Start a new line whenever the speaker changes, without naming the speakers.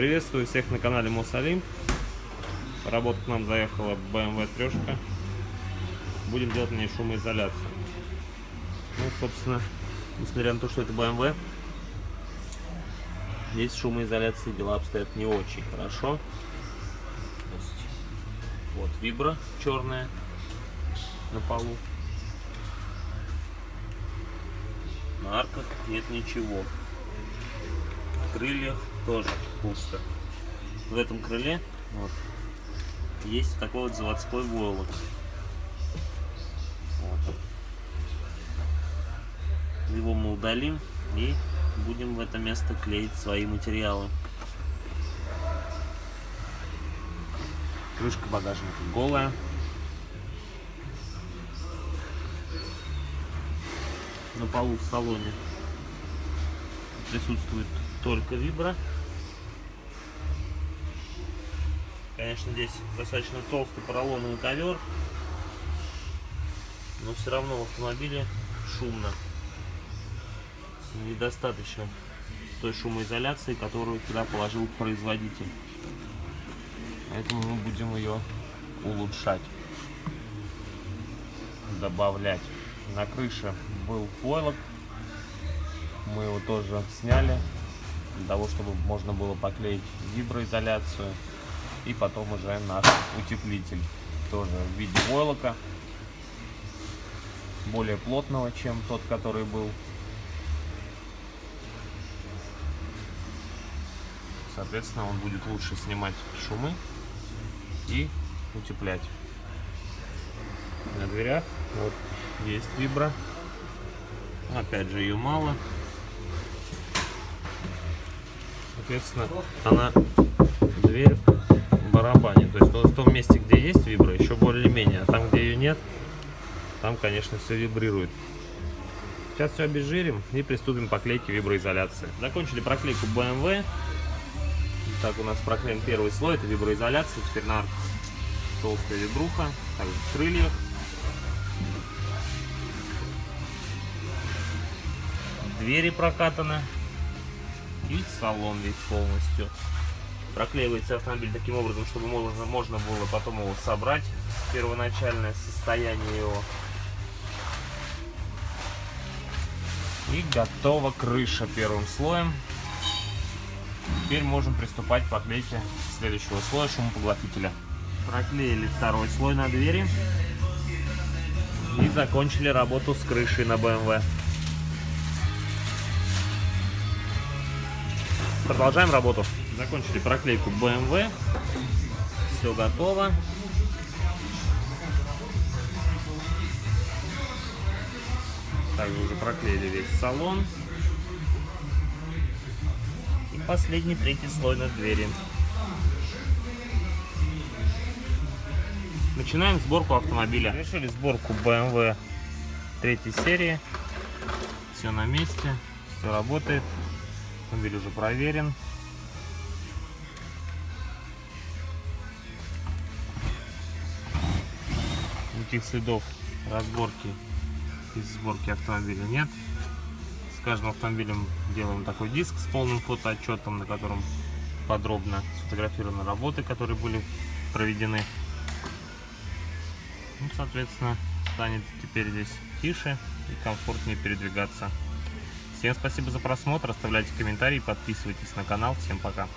Приветствую всех на канале Мусалим. Работа к нам заехала BMW трешка. Будем делать на ней шумоизоляцию. Ну, собственно, несмотря на то, что это BMW, здесь шумоизоляции дела обстоят не очень хорошо. Вот вибра черная на полу. На арках нет ничего. В крыльях тоже пусто. В этом крыле вот, есть такой вот заводской войлок. Вот. Его мы удалим и будем в это место клеить свои материалы. Крышка багажника голая. На полу в салоне присутствует только вибра. Конечно, здесь достаточно толстый поролоновый ковер, но все равно в автомобиле шумно. Недостаточно той шумоизоляции, которую туда положил производитель. Поэтому мы будем ее улучшать, добавлять. На крыше был войлок, мы его тоже сняли для того, чтобы можно было поклеить виброизоляцию и потом уже наш утеплитель тоже в виде войлока более плотного чем тот который был. Соответственно он будет лучше снимать шумы и утеплять. На дверях вот есть вибра опять же ее мало соответственно она дверь барабане. То есть в том месте, где есть вибра, еще более-менее. А там, где ее нет, там, конечно, все вибрирует. Сейчас все обезжирим и приступим к поклейке виброизоляции. Закончили проклейку BMW. Так, у нас проклеен первый слой, это виброизоляция. Теперь на толстая вибруха, также в крыльях. Двери прокатаны. И салон весь полностью проклеивается автомобиль таким образом, чтобы можно, можно было потом его собрать, первоначальное состояние его. И готова крыша первым слоем. Теперь можем приступать к поклейке следующего слоя шумопоглотителя. Проклеили второй слой на двери. И закончили работу с крышей на BMW. Продолжаем работу. Закончили проклейку BMW. Все готово. Также уже проклеили весь салон. И последний третий слой на двери. Начинаем сборку автомобиля. Решили сборку BMW третьей серии. Все на месте, все работает. Автомобиль уже проверен. никаких следов разборки из сборки автомобиля нет. С каждым автомобилем делаем такой диск с полным фотоотчетом, на котором подробно сфотографированы работы, которые были проведены. Ну, соответственно, станет теперь здесь тише и комфортнее передвигаться. Всем спасибо за просмотр, оставляйте комментарии, подписывайтесь на канал. Всем пока!